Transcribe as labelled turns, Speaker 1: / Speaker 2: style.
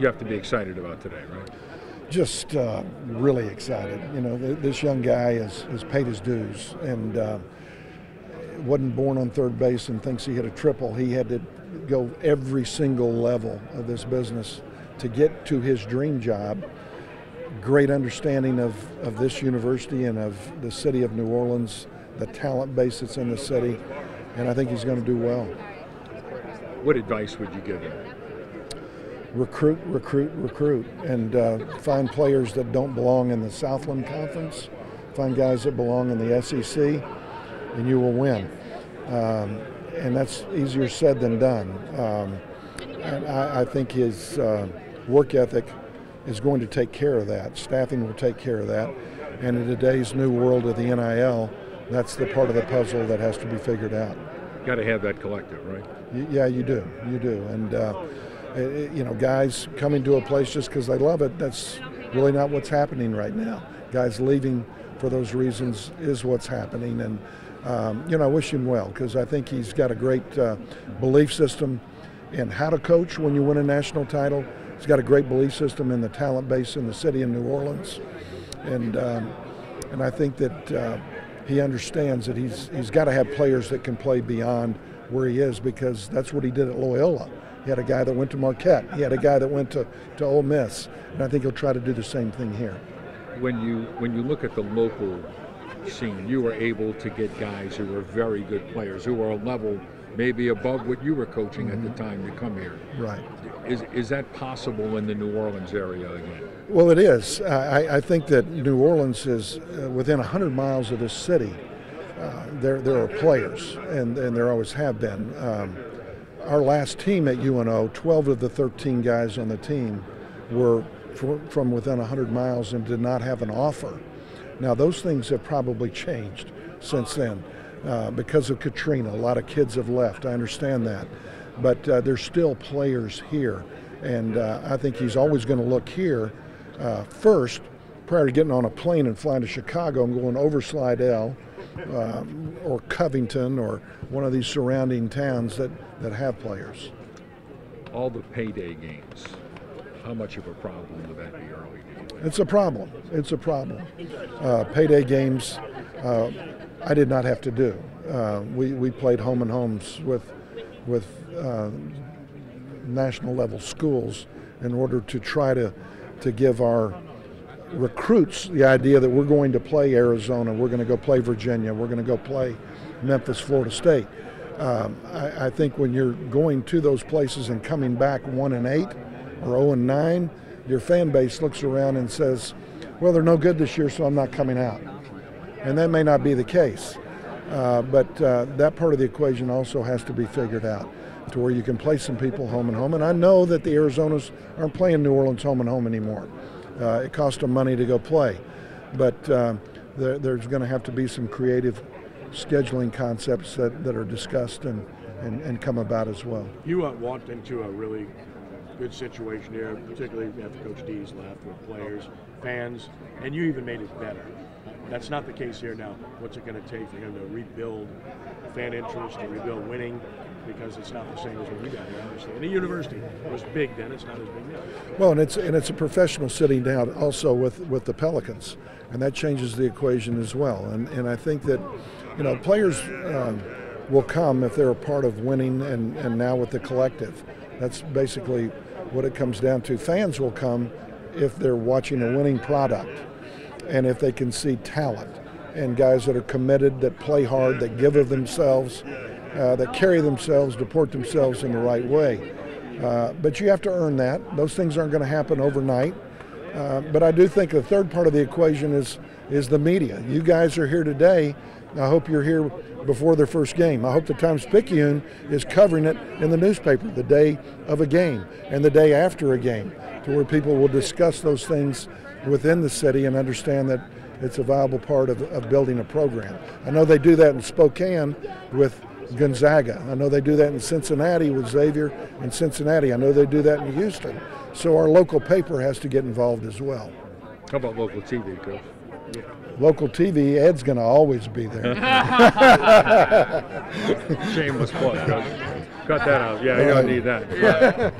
Speaker 1: you have to be excited about today, right?
Speaker 2: Just uh, really excited. You know, th- this young guy has, has paid his dues and uh, wasn't born on third base and thinks he hit a triple. He had to go every single level of this business to get to his dream job. Great understanding of, of this university and of the city of New Orleans, the talent base that's in the city, and I think he's going to do well.
Speaker 1: What advice would you give him?
Speaker 2: Recruit, recruit, recruit, and uh, find players that don't belong in the Southland Conference. Find guys that belong in the SEC, and you will win. Um, and that's easier said than done. Um, and I, I, think his uh, work ethic is going to take care of that. Staffing will take care of that. And in today's new world of the NIL, that's the part of the puzzle that has to be figured out.
Speaker 1: Got to have that collective, right?
Speaker 2: Y- yeah, you do. You do. And uh, you know, guys coming to a place just because they love it, that's really not what's happening right now. Guys leaving for those reasons is what's happening. And, um, you know, I wish him well because I think he's got a great uh, belief system in how to coach when you win a national title. He's got a great belief system in the talent base in the city of New Orleans. And, um, and I think that uh, he understands that he's, he's got to have players that can play beyond where he is because that's what he did at Loyola. He had a guy that went to Marquette. He had a guy that went to, to Ole Miss. And I think he'll try to do the same thing here.
Speaker 1: When you when you look at the local scene, you were able to get guys who were very good players, who were a level maybe above what you were coaching mm-hmm. at the mm-hmm. time to come here.
Speaker 2: Right.
Speaker 1: Is, is that possible in the New Orleans area again?
Speaker 2: Well, it is. I, I think that New Orleans is uh, within 100 miles of this city. Uh, there, there are players, and, and there always have been. Um, our last team at UNO, 12 of the 13 guys on the team were from within 100 miles and did not have an offer. Now, those things have probably changed since then. Uh, because of Katrina, a lot of kids have left. I understand that. But uh, there's still players here. And uh, I think he's always going to look here uh, first prior to getting on a plane and flying to Chicago and going over Slidell um, or Covington or one of these surrounding towns that, that have players.
Speaker 1: All the payday games, how much of a problem would that be early?
Speaker 2: It's a problem. It's a problem. Uh, payday games, uh, I did not have to do. Uh, we, we played home and homes with, with uh, national level schools in order to try to, to give our recruits the idea that we're going to play Arizona, we're going to go play Virginia, we're going to go play Memphis, Florida State. Um, I, I, think when you're going to those places and coming back one and eight or zero oh and nine, your fan base looks around and says, "Well, they're no good this year, so I'm not coming out." And that may not be the case, uh, but uh, that part of the equation also has to be figured out to where you can play some people home and home. And I know that the Arizonas aren't playing New Orleans home and home anymore. Uh, it costs them money to go play. But uh, there, there's going to have to be some creative scheduling concepts that, that are discussed and, and, and come about as well.
Speaker 3: You uh, walked into a really good situation here, particularly after Coach Dees left with players, fans, and you even made it better. That's not the case here now. What's it going to take for him to rebuild fan interest, to rebuild winning? because it's not the same as when we got here, obviously. And the university was big then; it's not as big now.
Speaker 2: Well, and it's and it's a professional sitting down also with with the Pelicans, and that changes the equation as well. And and I think that, you know, players um, will come if they're a part of winning, and and now with the collective, that's basically what it comes down to. Fans will come if they're watching a winning product, and if they can see talent and guys that are committed, that play hard, that give of themselves uh, that carry themselves, deport themselves in the right way. Uh, but you have to earn that. Those things aren't going to happen overnight. Uh, but I do think the third part of the equation is is the media. You guys are here today. I hope you're here before their first game. I hope the Times Picayune is covering it in the newspaper the day of a game and the day after a game, to where people will discuss those things within the city and understand that it's a viable part of, of building a program. I know they do that in Spokane with Gonzaga. I know they do that in Cincinnati with Xavier in Cincinnati. I know they do that in Houston. So our local paper has to get involved as well.
Speaker 1: How about local TV, Coach?
Speaker 2: Yeah. Local TV, Ed's going to always be there.
Speaker 1: Shameless plug, Coach. Cut that out. Yeah, you don't need that. Yeah.